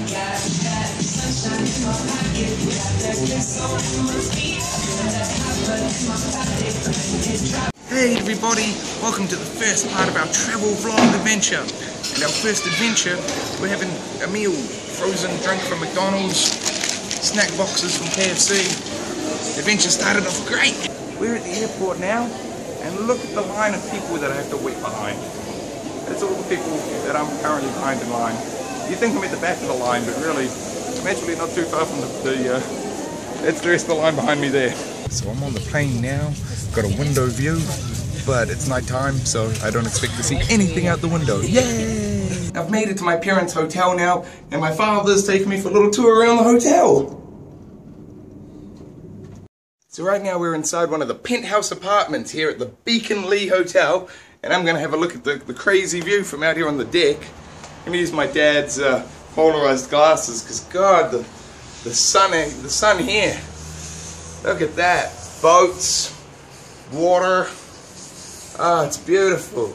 Hey everybody, welcome to the first part of our travel vlog adventure. And our first adventure, we're having a meal, frozen drink from McDonald's, snack boxes from KFC. The adventure started off great. We're at the airport now, and look at the line of people that I have to wait behind. That's all the people that I'm currently behind in line. You think I'm at the back of the line, but really, I'm actually not too far from the, the uh, that's the rest of the line behind me there. So I'm on the plane now, got a window view, but it's night time, so I don't expect to see anything out the window. Yay! I've made it to my parents' hotel now, and my father's taking me for a little tour around the hotel. So right now we're inside one of the penthouse apartments here at the Beacon Lea Hotel, and I'm going to have a look at the, the crazy view from out here on the deck. Going to use my dad's uh, polarized glasses, because God, the, the sun, the sun here Look at that. Boats, water. Ah, oh, it's beautiful.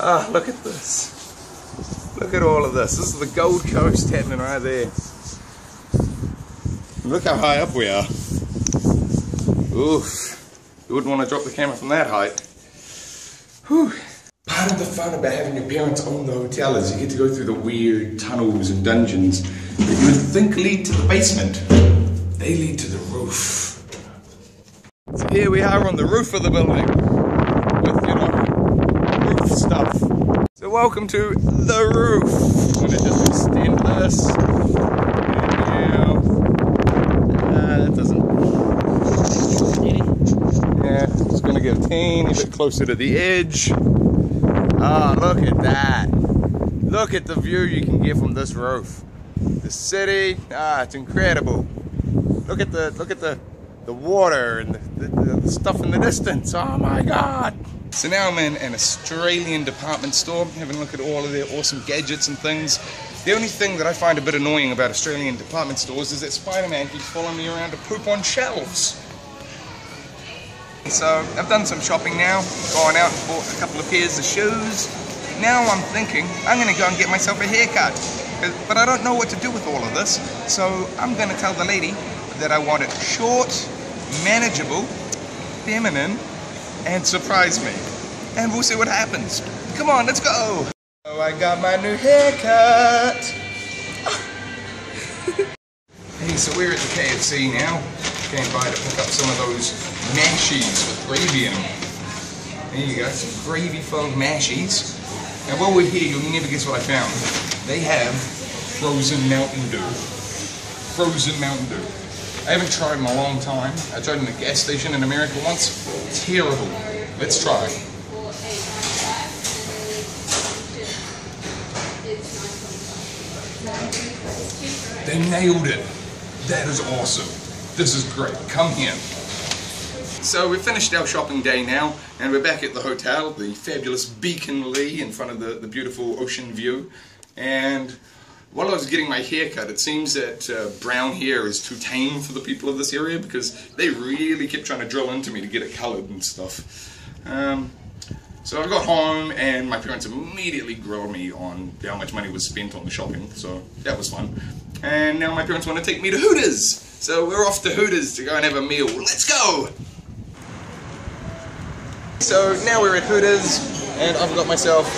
Ah, oh, look at this. Look at all of this. This is the Gold Coast happening right there. Look how high up we are. Oof. You wouldn't want to drop the camera from that height. Whew. Part of the fun about having your parents own the hotel is you get to go through the weird tunnels and dungeons that you would think lead to the basement. They lead to the roof. So here we are on the roof of the building with, you know, roof stuff. So welcome to the roof. I'm gonna just extend this. Now, uh, it doesn't. Yeah, just gonna get a teeny bit closer to the edge. Oh, look at that. Look at the view you can get from this roof. The city, ah, it's incredible. Look at the look at the the water and the, the, the, stuff in the distance. Oh my God! So now I'm in an Australian department store, having a look at all of their awesome gadgets and things. The only thing that I find a bit annoying about Australian department stores is that Spider-Man keeps following me around to poop on shelves. So I've done some shopping now, gone out and bought a couple of pairs of shoes. Now I'm thinking I'm going to go and get myself a haircut. But I don't know what to do with all of this, so I'm going to tell the lady that I want it short, manageable, feminine, and surprise me. And we'll see what happens. Come on, let's go. Oh, I got my new haircut. hey, so we're at the KFC now. Came by to pick up some of those mashies with gravy in them. There you go, some gravy-filled mashies. And while we're here, you'll never guess what I found. They have frozen Mountain Dew. Frozen Mountain Dew. I haven't tried in a long time. I tried in a gas station in America once. Terrible. Let's try. They nailed it. That is awesome. This is great. Come here. So we've finished our shopping day now and we're back at the hotel, the fabulous Beacon Lea in front of the, the beautiful ocean view. And while I was getting my hair cut, it seems that uh, brown hair is too tame for the people of this area because they really kept trying to drill into me to get it colored and stuff. Um, so I got home and my parents immediately grilled me on how much money was spent on the shopping, so that was fun. And now my parents want to take me to Hooters. So we're off to Hooters to go and have a meal. Let's go! So now we're at Hooters and I've got myself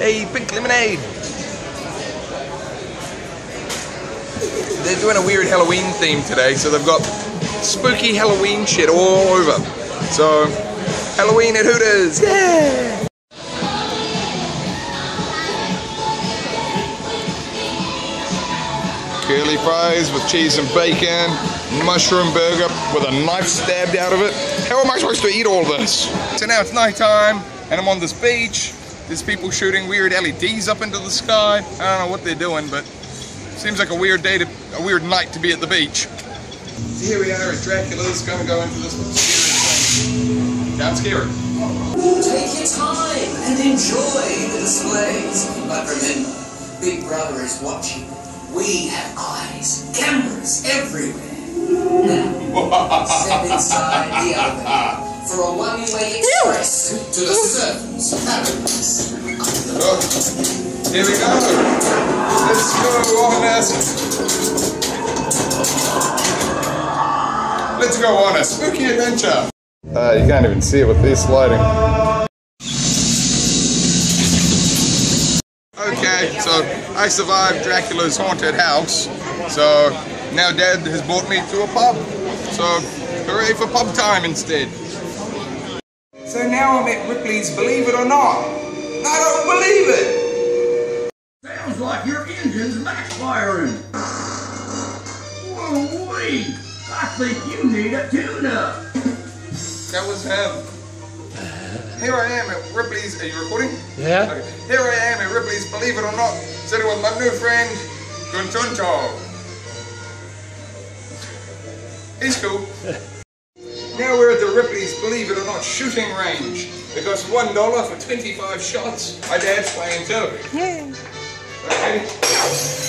a pink lemonade. they're doing a weird Halloween theme today, so they've got spooky Halloween shit all over. So, Halloween at Hooters, yeah! Curly fries with cheese and bacon, mushroom burger with a knife stabbed out of it. How am I supposed to eat all this? So now it's nighttime and I'm on this beach. There's people shooting weird LEDs up into the sky. I don't know what they're doing, but Seems like a weird day to, a weird night to be at the beach. So here we are at Dracula's, gonna go into this scary thing. Sounds scary. Take your time and enjoy the displays. But remember, Big Brother is watching. We have eyes, cameras everywhere. Now, step inside the elevator for a one-way express to the servants' paradise. Here we go. Let's go on a Let's go on a spooky adventure. Uh, you can't even see it with this lighting. Okay, so I survived Dracula's haunted house. So now Dad has brought me to a pub. So hooray for pub time instead. So now I'm at Ripley's Believe It or Not. I don't believe it! Sounds like your engine's backfiring. Whoa, wait! I think you need a tune-up. That was him. Here I am at Ripley's. Are you recording? Yeah? Okay. Here I am at Ripley's Believe It or Not, sitting with my new friend, Guntuncho. He's cool. now we're at the Ripley's Believe It or Not shooting range. It costs one dollar for 25 shots. My dad's playing too. Yay. Okay.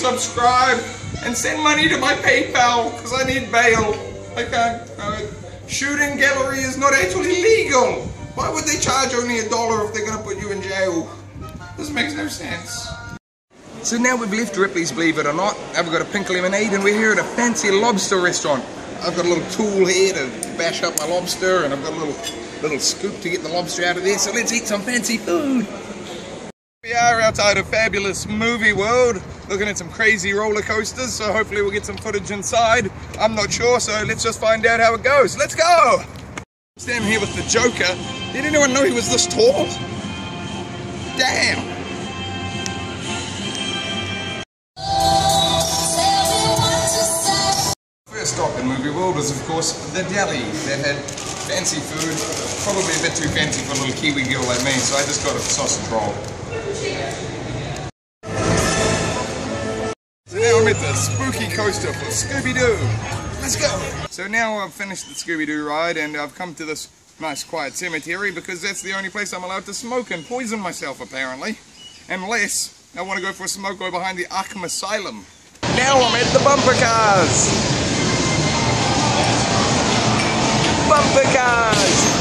Subscribe, and send money to my PayPal because I need bail. Uh, shooting gallery is not actually legal. Why would they charge only a dollar if they're gonna put you in jail? This makes no sense. So now we've left Ripley's, believe it or not. I've got a pink lemonade and we're here at a fancy lobster restaurant. I've got a little tool here to bash up my lobster and I've got a little little scoop to get the lobster out of there. So let's eat some fancy food. We are outside a fabulous movie world, looking at some crazy roller coasters, so hopefully we'll get some footage inside. I'm not sure, so let's just find out how it goes. Let's go! Standing here with the Joker. Did anyone know he was this tall? Damn! First stop in Movie World was, of course, the deli that had fancy food. Probably a bit too fancy for a little Kiwi girl like me, so I just got a sausage roll. The spooky coaster for Scooby-Doo. Let's go! So now I've finished the Scooby-Doo ride and I've come to this nice quiet cemetery because that's the only place I'm allowed to smoke and poison myself apparently. Unless I want to go for a smoke go behind the Arkham Asylum. Now I'm at the bumper cars! Bumper cars!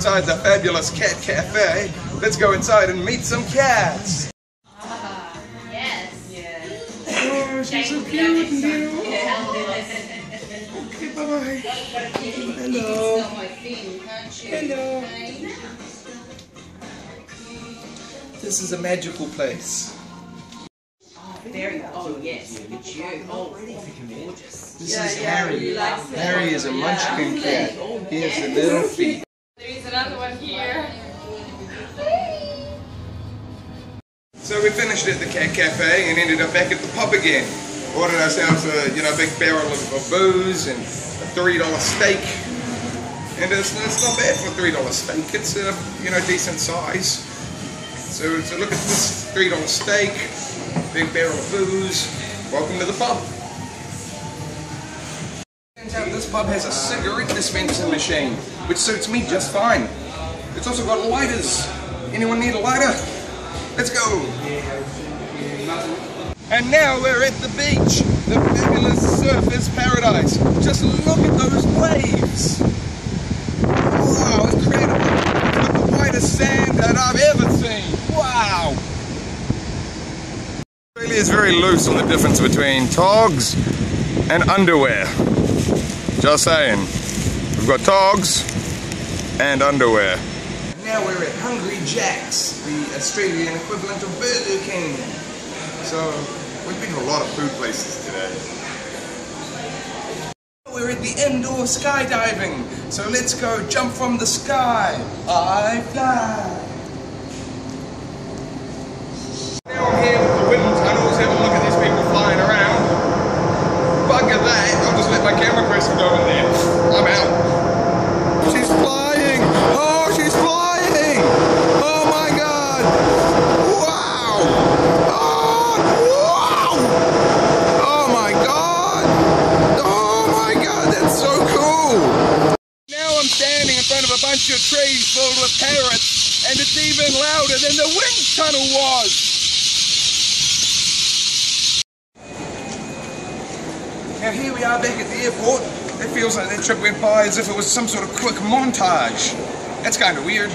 Outside the fabulous Cat Cafe. Let's go inside and meet some cats. Yes. Oh, she's so cute and little. Okay, bye-bye. Hello. Hello. This is a magical place. Very. Oh yes. It's you. Oh, gorgeous. This is Harry. Harry is a munchkin cat. He has the little feet. We finished at the Cat Cafe and ended up back at the pub again. Ordered ourselves a you know big barrel of, of booze and a three dollar steak. And it's, it's not bad for a three dollar steak. It's a you know decent size. So so look at this three dollar steak, big barrel of booze. Welcome to the pub. Turns out this pub has a cigarette dispensing machine, which suits me just fine. It's also got lighters. Anyone need a lighter? Let's go. And now we're at the beach, the fabulous surfers paradise. Just look at those waves. Wow, incredible. It's the whitest sand that I've ever seen. Wow. Australia is very loose on the difference between togs and underwear. Just saying. We've got togs and underwear. Now we're at Hungry Jack's, the Australian equivalent of Burger King. So we've been to a lot of food places today. We're at the indoor skydiving, so let's go jump from the sky. I fly. Now I'm here with the wind tunnels, have a look at these people flying around. bunch of trees filled with parrots, and it's even louder than the wind tunnel was. Now here we are back at the airport. It feels like that trip went by as if it was some sort of quick montage. That's kind of weird.